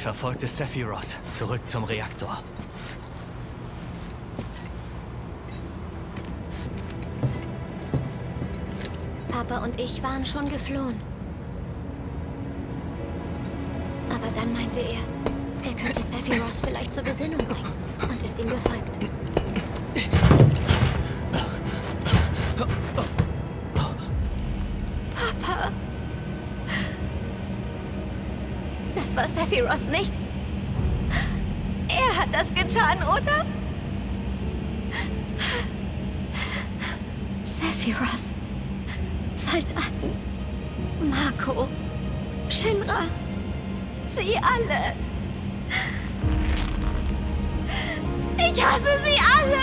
Ich verfolgte Sephiroth zurück zum Reaktor. Papa und ich waren schon geflohen. Aber dann meinte er, er könnte Sephiroth vielleicht zur Besinnung bringen und ist ihm gefolgt. War Sephiroth nicht? Er hat das getan, oder? Sephiroth. Soldaten. Marco. Shinra. Sie alle. Ich hasse sie alle.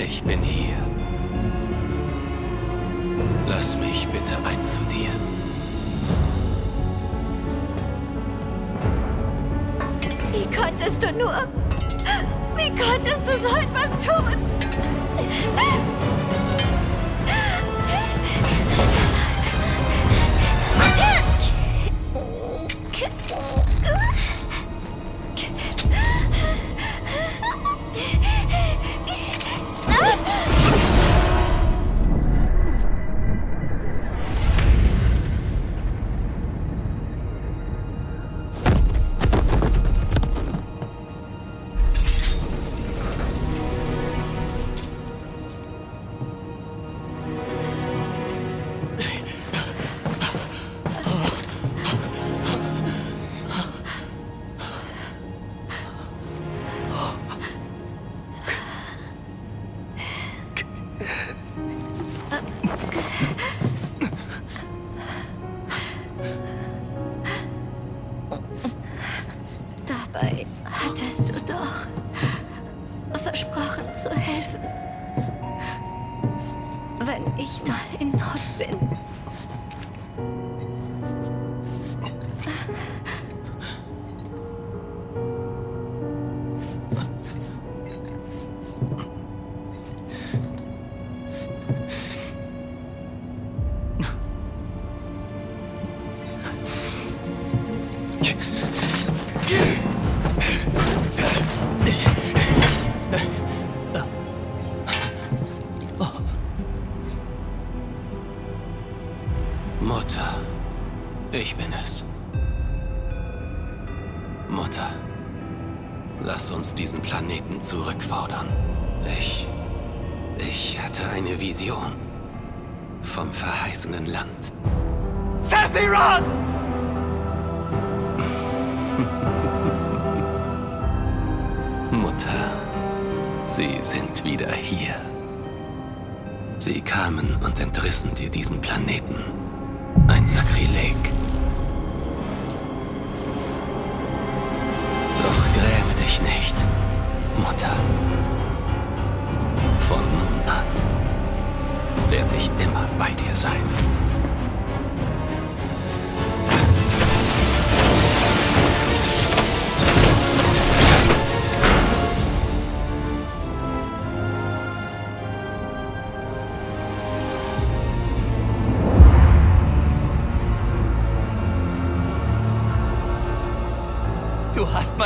Ich bin hier. Lass mich bitte ein zu dir. Wie konntest du nur? Wie konntest du so etwas tun? Dabei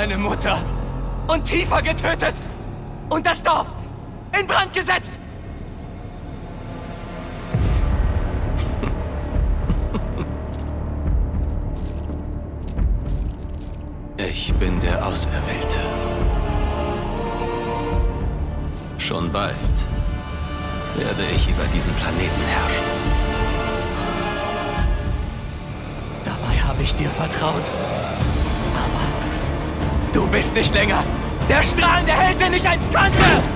meine Mutter und Tifa getötet und das Dorf in Brand gesetzt. Nicht länger der strahlende Held, den ich einst kannte!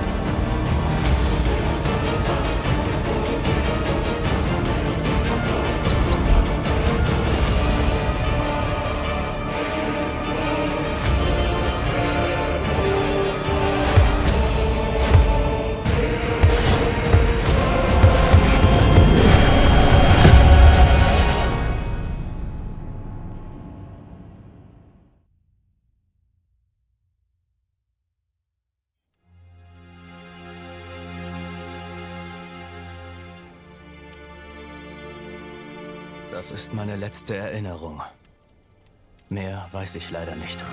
Das ist meine letzte Erinnerung. Mehr weiß ich leider nicht.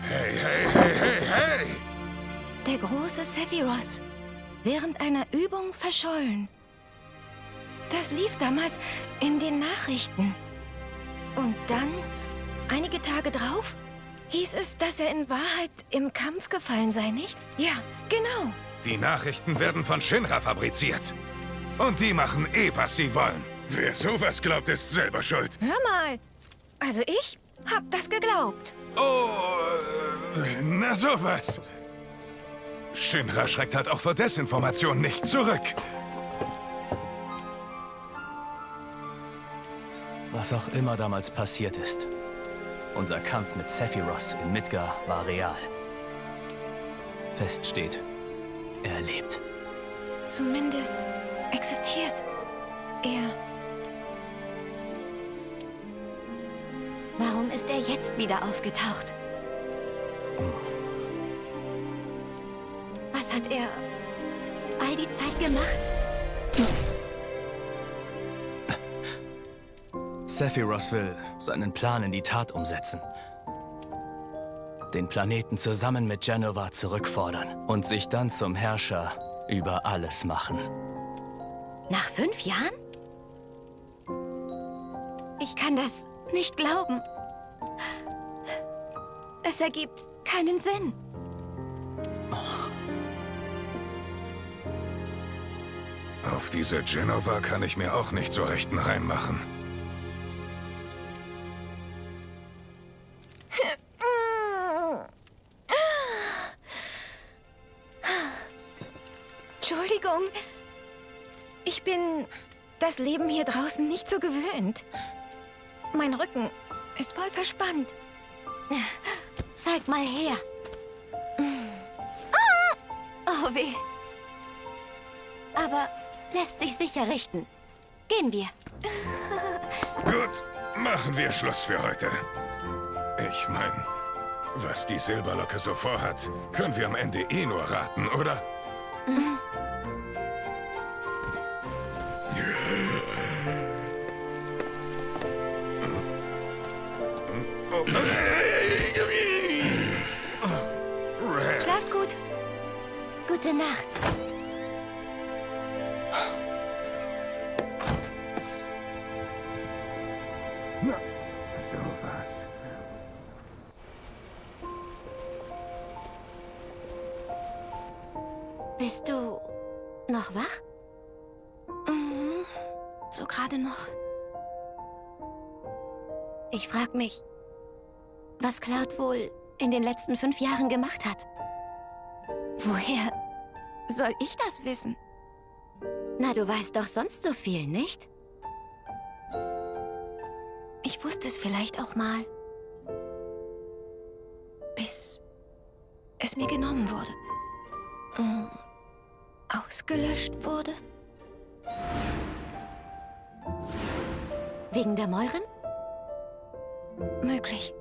Hey, hey, hey, hey, hey! Der große Sephiroth. Während einer Übung verschollen. Das lief damals in den Nachrichten. Und dann, einige Tage drauf, hieß es, dass er in Wahrheit im Kampf gefallen sei, nicht? Ja, genau. Die Nachrichten werden von Shinra fabriziert. Und die machen eh, was sie wollen. Wer sowas glaubt, ist selber schuld. Hör mal. Also ich hab das geglaubt. Oh, äh, na sowas. Shinra schreckt halt auch vor Desinformation nicht zurück. Was auch immer damals passiert ist. Unser Kampf mit Sephiroth in Midgar war real. Fest steht, er lebt. Zumindest existiert er. Warum ist er jetzt wieder aufgetaucht? Was hat er all die Zeit gemacht? Sephiroth will seinen Plan in die Tat umsetzen. Den Planeten zusammen mit Genova zurückfordern und sich dann zum Herrscher über alles machen. Nach fünf Jahren? Ich kann das nicht glauben. Es ergibt keinen Sinn. Auf diese Genova kann ich mir auch nicht so rechten reinmachen. Entschuldigung. Ich bin das Leben hier draußen nicht so gewöhnt. Mein Rücken ist voll verspannt. Zeig mal her. Oh weh. Aber lässt sich sicher richten. Gehen wir. Gut, machen wir Schluss für heute. Ich meine, was die Silberlocke so vorhat, können wir am Ende eh nur raten, oder? Mhm. Schlaft gut. Gute Nacht. Bist du noch wach? Mhm. So gerade noch. Ich frag mich, was Cloud wohl in den letzten fünf Jahren gemacht hat. Woher soll ich das wissen? Na, du weißt doch sonst so viel, nicht? Ich wusste es vielleicht auch mal. Bis es mir genommen wurde. Mm, ausgelöscht wurde. Wegen der Mäuren? Möglich.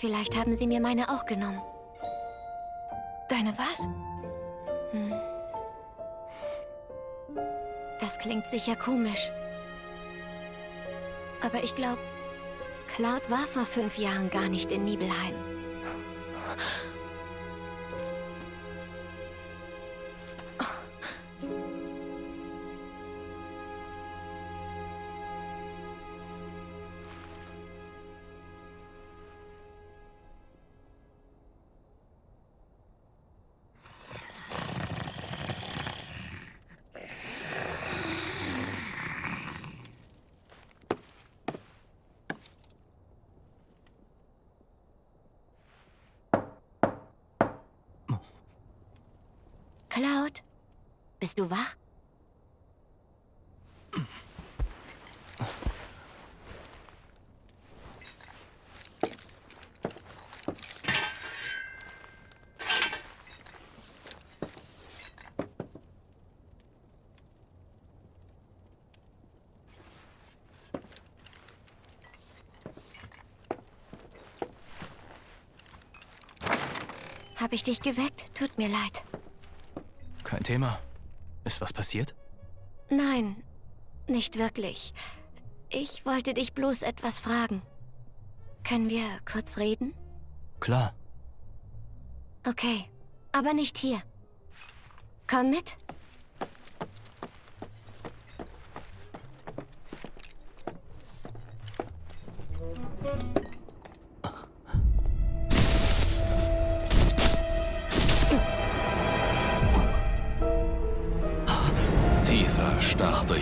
Vielleicht haben sie mir meine auch genommen. Deine was? Hm. Das klingt sicher komisch. Aber ich glaube, Cloud war vor fünf Jahren gar nicht in Nibelheim. bist du wach? Hab ich dich geweckt? Tut mir leid. Kein Thema. Ist was passiert? Nein, nicht wirklich. Ich wollte dich bloß etwas fragen. Können wir kurz reden? Klar. Okay, aber nicht hier. Komm mit.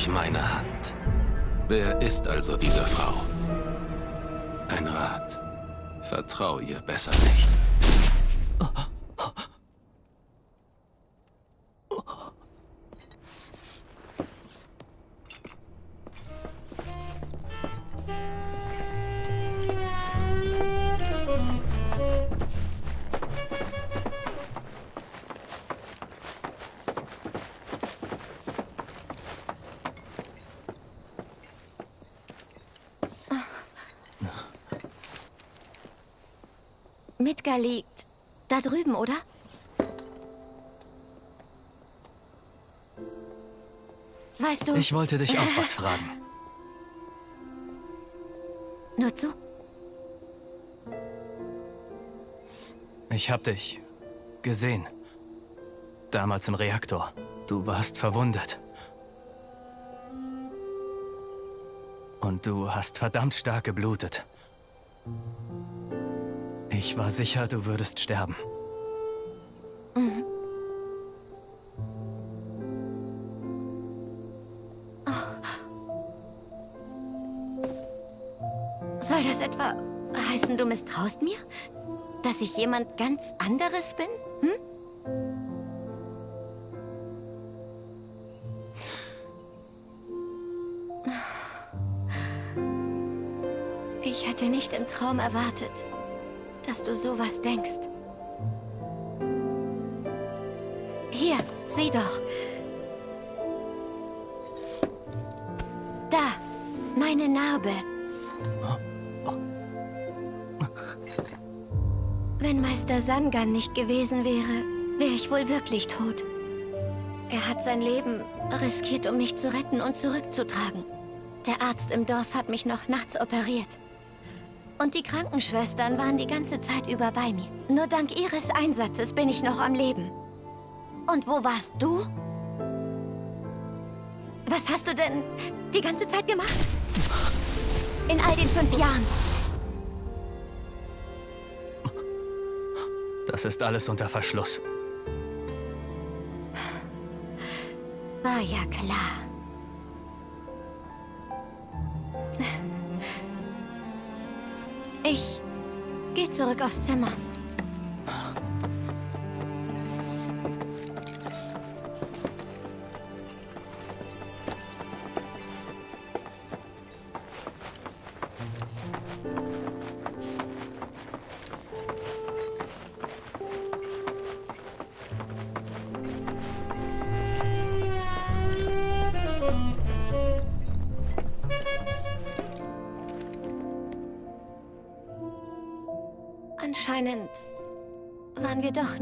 Meine Hand. Wer ist also diese Frau? Ein Rat. Vertrau ihr besser nicht. Liegt da drüben, oder? Weißt du, Ich wollte dich auch was fragen. nur zu? Ich hab dich gesehen. Damals im Reaktor. Du warst verwundet. Und du hast verdammt stark geblutet. Ich war sicher, du würdest sterben. Soll das etwa heißen, du misstraust mir? Dass ich jemand ganz anderes bin? Hm? Ich hätte nicht im Traum erwartet, dass du sowas denkst. Hier, sieh doch. Da, meine Narbe. Wenn Meister Sangan nicht gewesen wäre, wäre ich wohl wirklich tot. Er hat sein Leben riskiert, um mich zu retten und zurückzutragen. Der Arzt im Dorf hat mich noch nachts operiert. Und die Krankenschwestern waren die ganze Zeit über bei mir. Nur dank ihres Einsatzes bin ich noch am Leben. Und wo warst du? Was hast du denn die ganze Zeit gemacht? In all den fünf Jahren. Das ist alles unter Verschluss. War ja klar. Gostzimmer.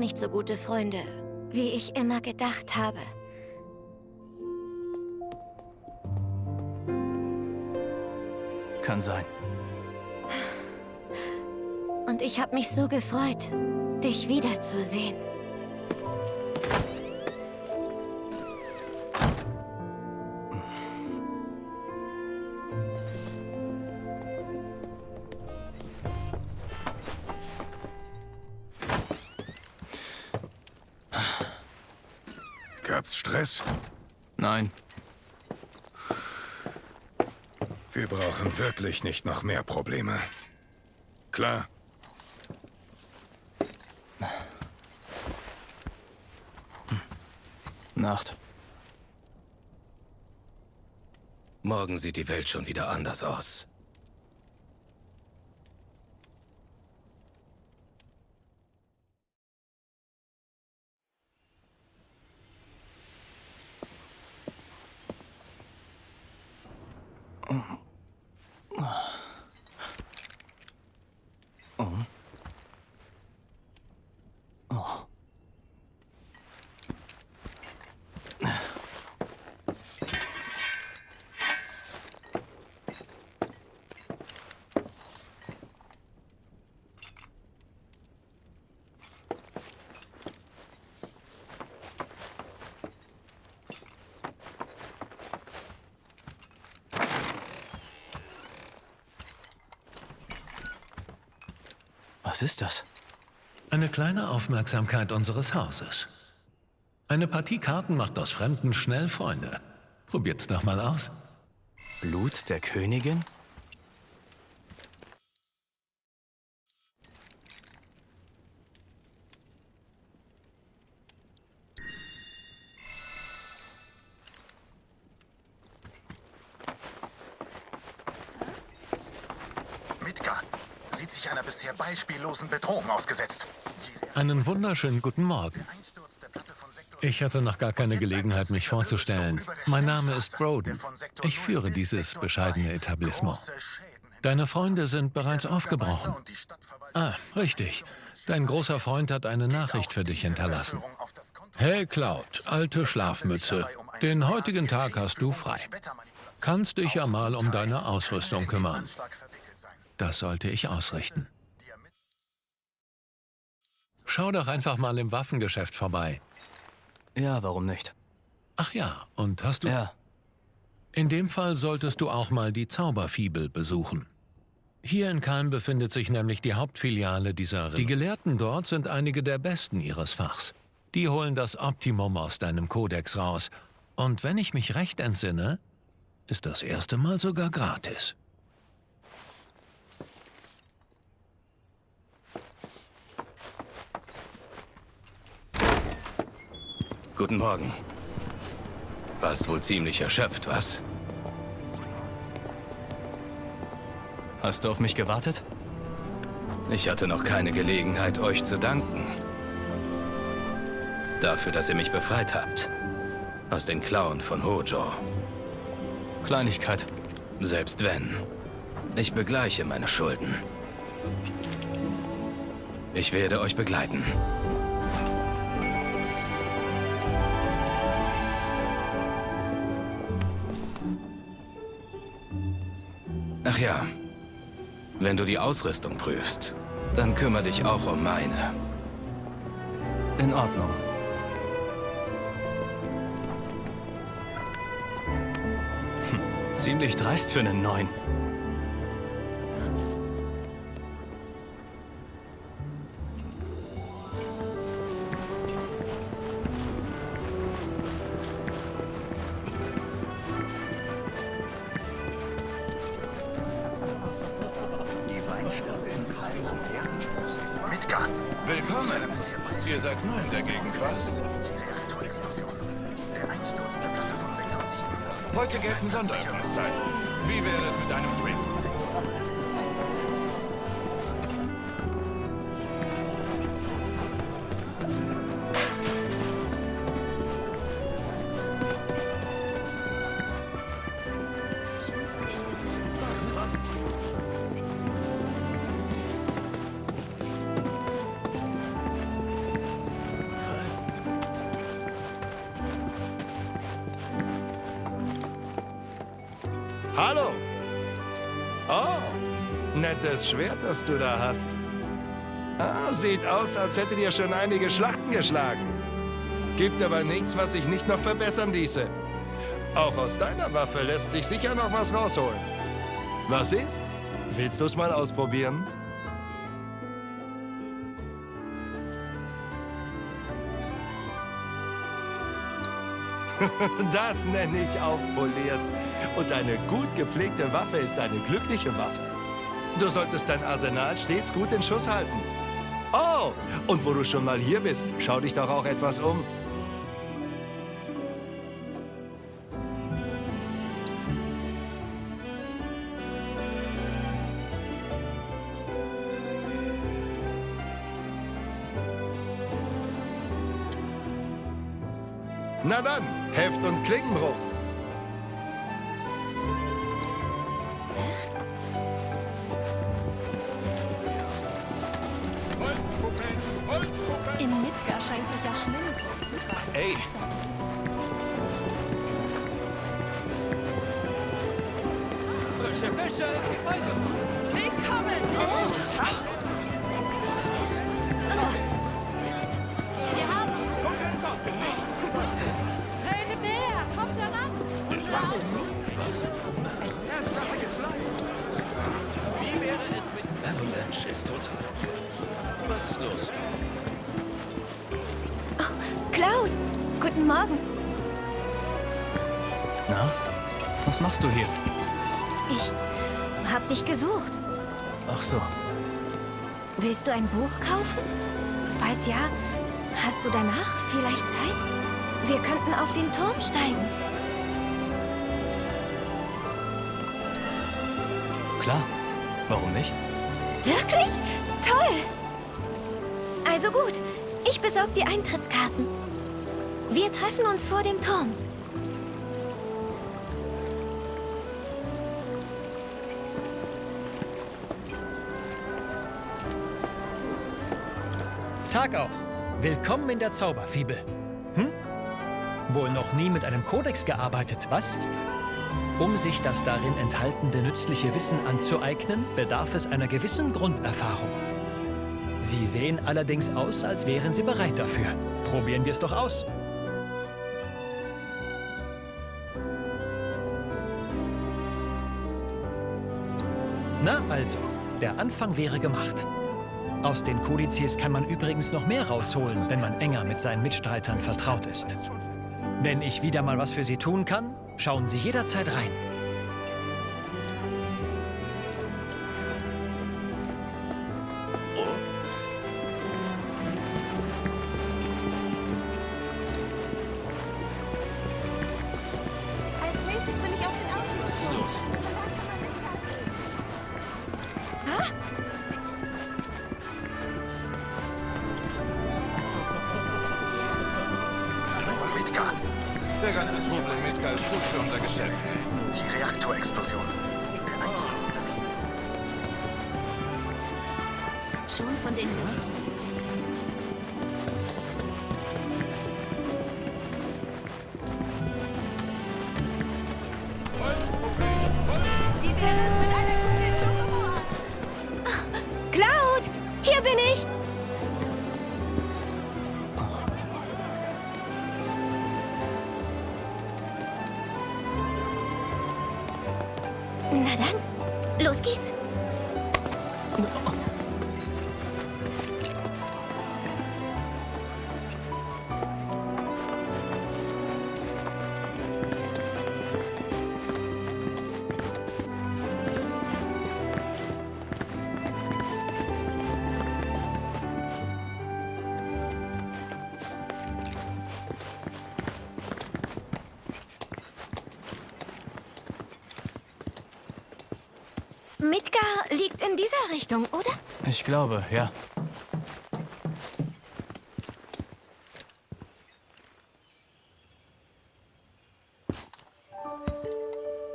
Nicht so gute Freunde, wie ich immer gedacht habe. Kann sein. Und ich habe mich so gefreut, dich wiederzusehen. Gab's Stress? Nein. Wir brauchen wirklich nicht noch mehr Probleme. Klar? Nacht. Morgen sieht die Welt schon wieder anders aus. Was ist das? Eine kleine Aufmerksamkeit unseres Hauses. Eine Partie Karten macht aus Fremden schnell Freunde. Probiert's doch mal aus. Blut der Königin? Beispiellosen Bedrohung ausgesetzt. Einen wunderschönen guten Morgen. Ich hatte noch gar keine Gelegenheit, mich vorzustellen. Mein Name ist Broden. Ich führe dieses bescheidene Etablissement. Deine Freunde sind bereits aufgebrochen. Ah, richtig. Dein großer Freund hat eine Nachricht für dich hinterlassen. Hey Cloud, alte Schlafmütze. Den heutigen Tag hast du frei. Kannst dich ja mal um deine Ausrüstung kümmern. Das sollte ich ausrichten. Schau doch einfach mal im Waffengeschäft vorbei. Ja, warum nicht? Ach ja, und hast du... Ja, In dem Fall solltest du auch mal die Zauberfibel besuchen. Hier in Kalm befindet sich nämlich die Hauptfiliale dieser... Die Gelehrten dort sind einige der Besten ihres Fachs. Die holen das Optimum aus deinem Kodex raus. Und wenn ich mich recht entsinne, ist das erste Mal sogar gratis. Guten Morgen. Warst wohl ziemlich erschöpft, was? hast du auf mich gewartet? Ich hatte noch keine Gelegenheit, euch zu danken. Dafür, dass ihr mich befreit habt. Aus den Klauen von Hojo. Kleinigkeit. Selbst wenn. Ich begleiche meine Schulden. Ich werde euch begleiten. Ach ja. Wenn du die Ausrüstung prüfst, dann kümmere dich auch um meine. In Ordnung. Hm, ziemlich dreist für einen neuen. Heute gelten Sonderöffnungszeiten. Wie wäre es mit einem Twin? Schwert, das du da hast. Ah, sieht aus, als hättet ihr schon einige Schlachten geschlagen. Gibt aber nichts, was sich nicht noch verbessern ließe. Auch aus deiner Waffe lässt sich sicher noch was rausholen. Was ist? Willst du es mal ausprobieren? Das nenne ich aufpoliert. Und eine gut gepflegte Waffe ist eine glückliche Waffe. Du solltest dein Arsenal stets gut in Schuss halten. Oh, und wo du schon mal hier bist, schau dich doch auch etwas um. Na dann, Heft und Klingenbruch. Willkommen! Wir haben... Tretet näher! Kommt heran! Es war Was? Erstklassiges Fleisch. Wie wäre es mit... Avalanche ist total. Was ist los? Cloud, guten Morgen. na? Was machst du hier? Ich hab dich gesucht. Ach so. Willst du ein Buch kaufen? Falls ja, hast du danach vielleicht Zeit? Wir könnten auf den Turm steigen. Klar. Warum nicht? Wirklich? Toll! Also gut, ich besorge die Eintrittskarten. Wir treffen uns vor dem Turm. Tag auch. Willkommen in der Zauberfibel. Hm? Wohl noch nie mit einem Kodex gearbeitet, was? Um sich das darin enthaltene nützliche Wissen anzueignen, bedarf es einer gewissen Grunderfahrung. Sie sehen allerdings aus, als wären Sie bereit dafür. Probieren wir es doch aus. Na also, der Anfang wäre gemacht. Aus den Kodizes kann man übrigens noch mehr rausholen, wenn man enger mit seinen Mitstreitern vertraut ist. Wenn ich wieder mal was für Sie tun kann, schauen Sie jederzeit rein. Midgar. Der ganze Trubel in Midgar ist gut für unser Geschäft. Die Reaktorexplosion. Schon von den Hürden? In dieser Richtung, oder? Ich glaube, ja.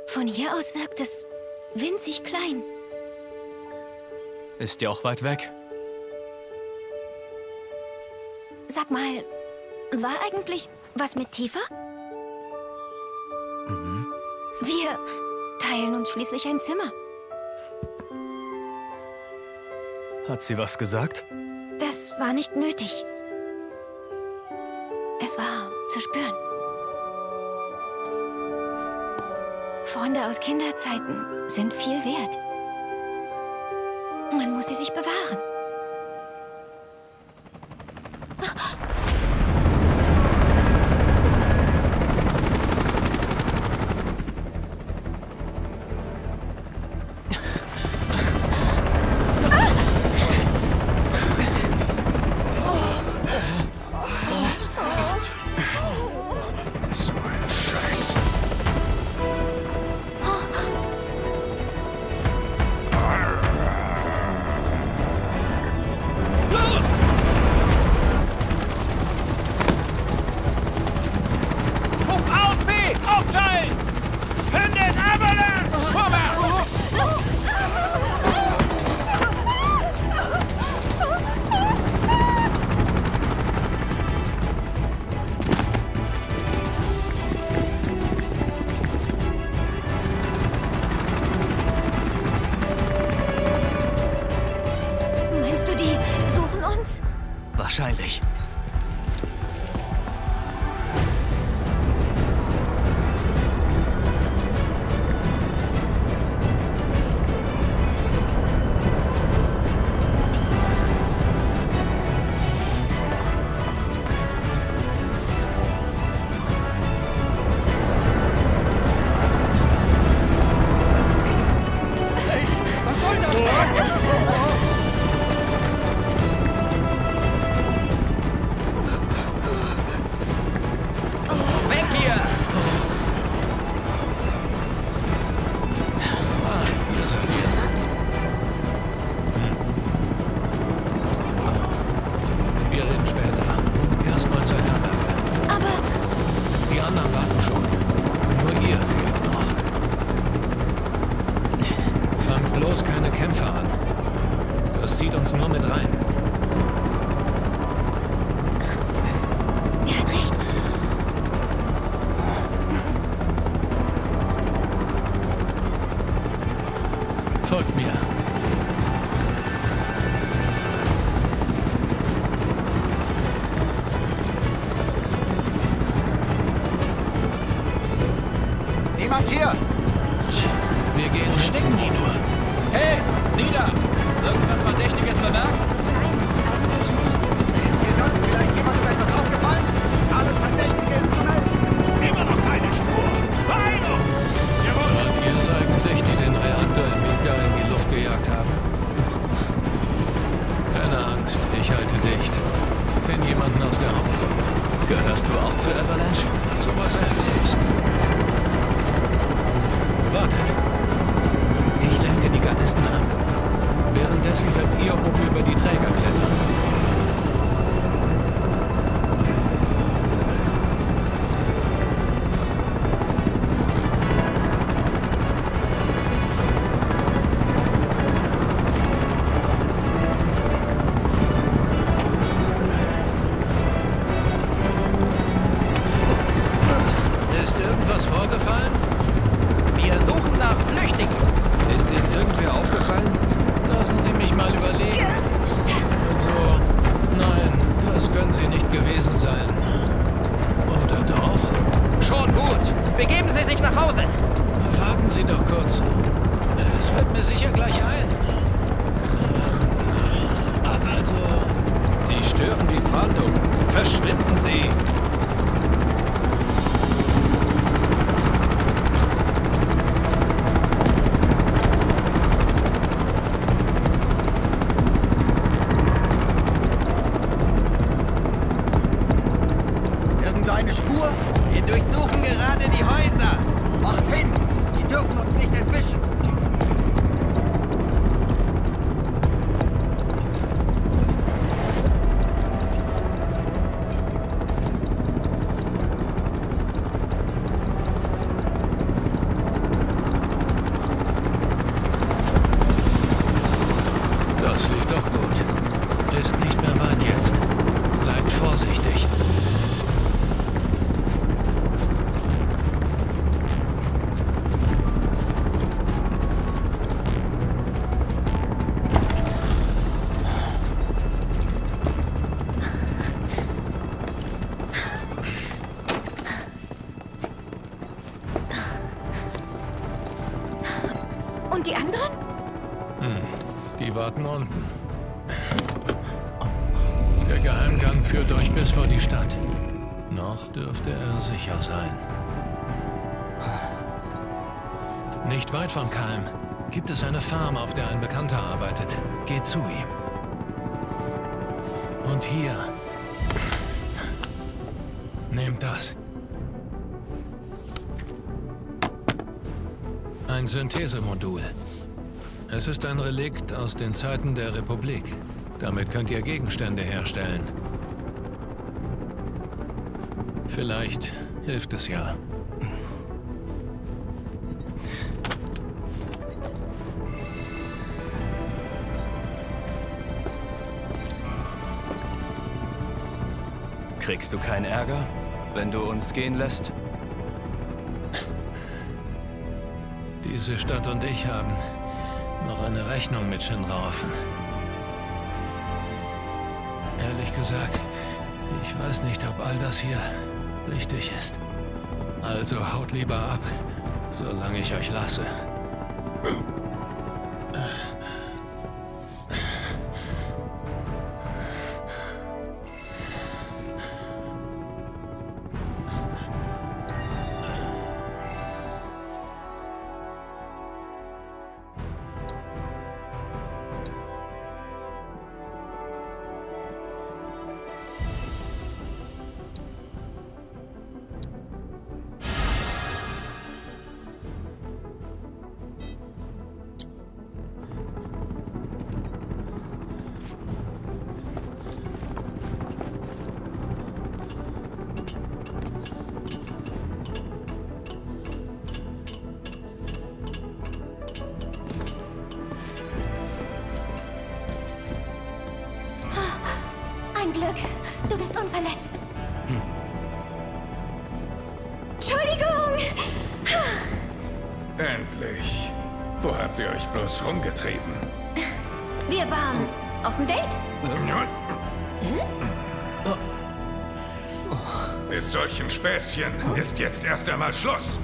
Von hier aus wirkt es winzig klein. Ist ja auch weit weg. Sag mal, war eigentlich was mit Tifa? Mhm. Wir teilen uns schließlich ein Zimmer. Hat sie was gesagt? Das war nicht nötig. Es war zu spüren. Freunde aus Kinderzeiten sind viel wert. Man muss sie sich bewahren. 미. Warten unten. Der Geheimgang führt euch bis vor die Stadt. Noch dürfte er sicher sein. Nicht weit von Kalm gibt es eine Farm, auf der ein Bekannter arbeitet. Geht zu ihm. Und hier. Nehmt das. Ein Synthesemodul. Es ist ein Relikt aus den Zeiten der Republik. Damit könnt ihr Gegenstände herstellen. Vielleicht hilft es ja. Kriegst du keinen Ärger, wenn du uns gehen lässt? Diese Stadt und ich haben eine Rechnung mit Shinra offen. Ehrlich gesagt, ich weiß nicht, ob all das hier richtig ist. Also haut lieber ab, solange ich euch lasse. Erst einmal Schluss.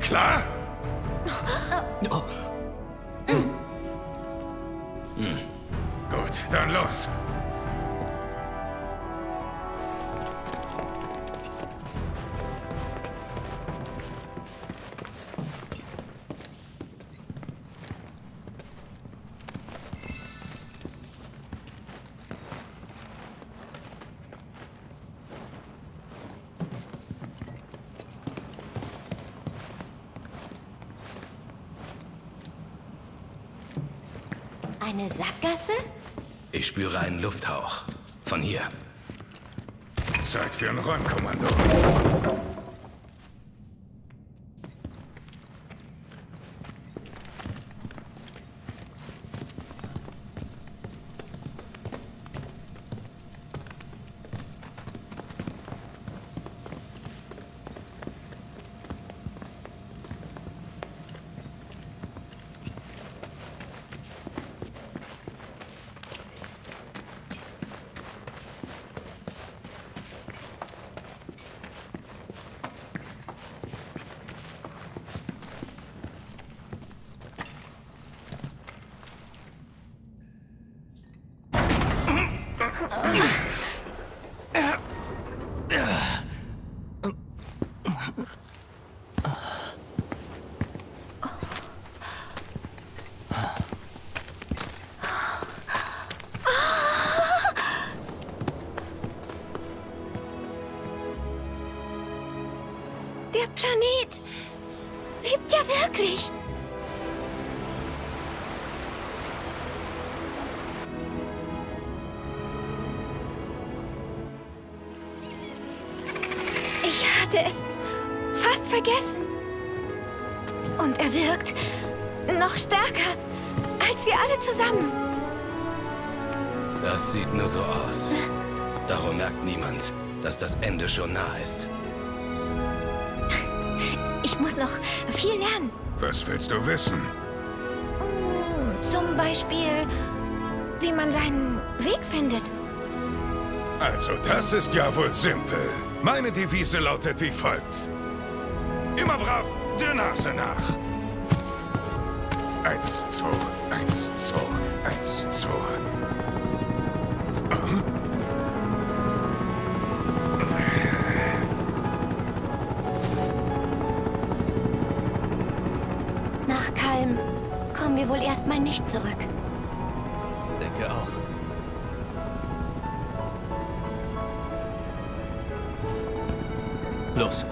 Klar? Gut, dann los. Spüre einen Lufthauch. Von hier. Zeit für ein Räumkommando. Noch stärker als wir alle zusammen. Das sieht nur so aus. Darum merkt niemand, dass das Ende schon nah ist. Ich muss noch viel lernen. Was willst du wissen? Zum Beispiel, wie man seinen Weg findet. Also, das ist ja wohl simpel. Meine Devise lautet wie folgt. Immer brav, der Nase nach. Zwei, eins, zwei, eins, zwei. Nach Kalm kommen wir wohl erstmal nicht zurück. Denke auch. Los.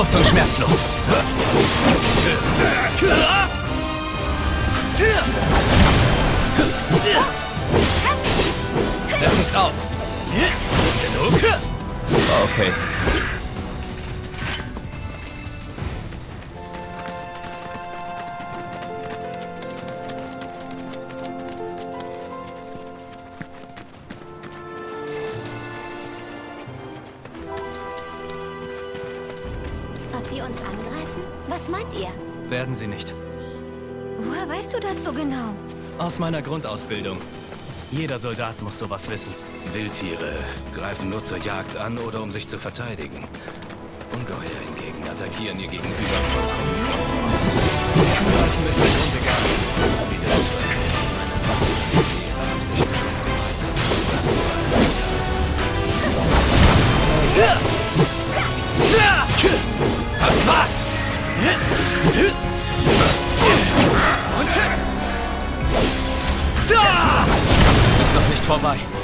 Kurz und schmerzlos. Das ist aus. Okay. Aus meiner Grundausbildung. Jeder Soldat muss sowas wissen. Wildtiere greifen nur zur Jagd an oder um sich zu verteidigen. Ungeheuer hingegen attackieren ihr Gegenüber vollkommen. Solchen ist der Grund egal. Wie der Das war's! Es